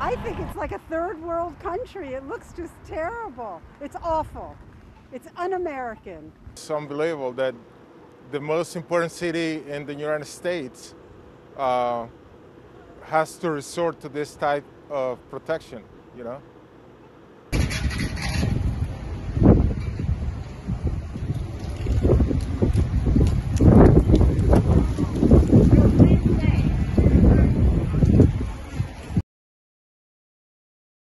I think it's like a third world country. It looks just terrible. It's awful. It's un-American. It's unbelievable that the most important city in the United States uh, has to resort to this type of protection, you know?